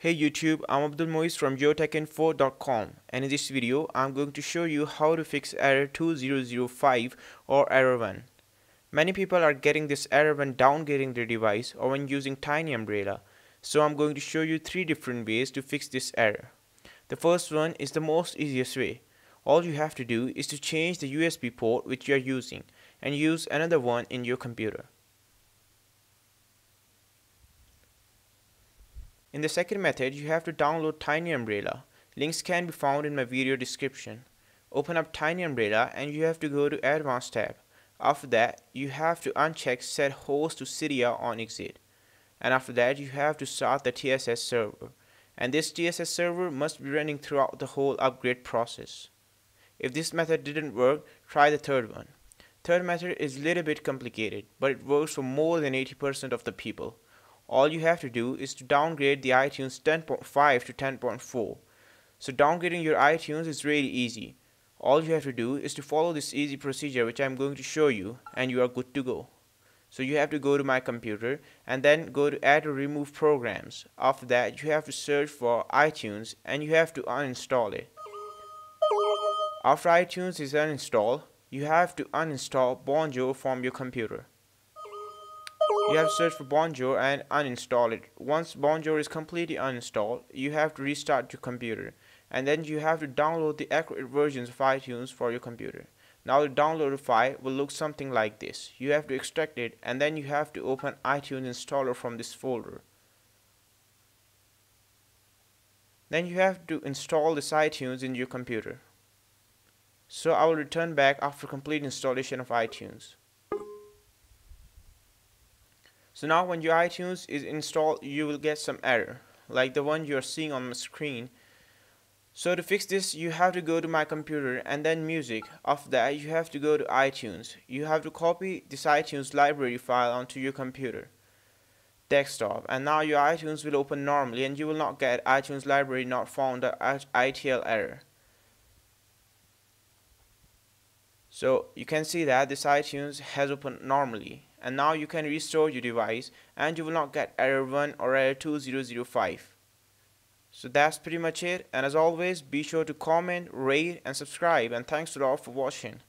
Hey YouTube, I'm Abdul Moiz from geotechinfo.com and in this video I'm going to show you how to fix error 2005 or error 1. Many people are getting this error when downgrading their device or when using Tiny Umbrella. So I'm going to show you three different ways to fix this error. The first one is the most easiest way. All you have to do is to change the USB port which you are using and use another one in your computer. In the second method, you have to download Tiny Umbrella. Links can be found in my video description. Open up Tiny Umbrella and you have to go to Advanced tab. After that, you have to uncheck Set Host to Cydia on Exit. And after that, you have to start the TSS server. And this TSS server must be running throughout the whole upgrade process. If this method didn't work, try the third one. Third method is a little bit complicated, but it works for more than 80% of the people all you have to do is to downgrade the iTunes 10.5 to 10.4. So downgrading your iTunes is really easy. All you have to do is to follow this easy procedure which I'm going to show you and you are good to go. So you have to go to my computer and then go to add or remove programs. After that you have to search for iTunes and you have to uninstall it. After iTunes is uninstalled, you have to uninstall Bonjour from your computer. You have to search for Bonjour and uninstall it. Once Bonjour is completely uninstalled, you have to restart your computer. And then you have to download the accurate versions of iTunes for your computer. Now the downloaded file will look something like this. You have to extract it and then you have to open iTunes installer from this folder. Then you have to install this iTunes in your computer. So I will return back after complete installation of iTunes. So now when your iTunes is installed, you will get some error, like the one you're seeing on the screen. So to fix this, you have to go to my computer and then music. After that, you have to go to iTunes. You have to copy this iTunes library file onto your computer desktop and now your iTunes will open normally and you will not get iTunes library not found ITL error. So you can see that this iTunes has opened normally and now you can restore your device and you will not get error 1 or error 2005. So that's pretty much it and as always be sure to comment, rate and subscribe and thanks to all for watching.